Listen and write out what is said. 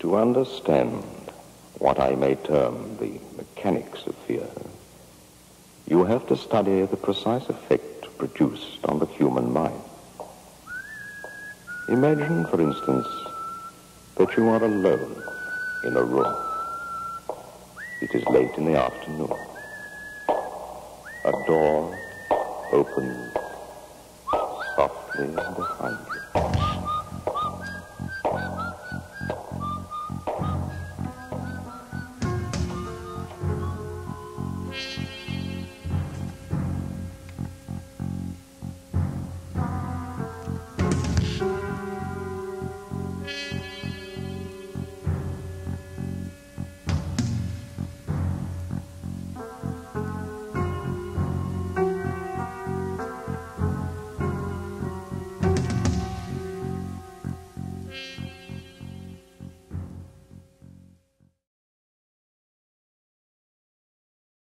To understand what I may term the mechanics of fear, you have to study the precise effect produced on the human mind. Imagine, for instance, that you are alone in a room. It is late in the afternoon. A door opens softly behind you.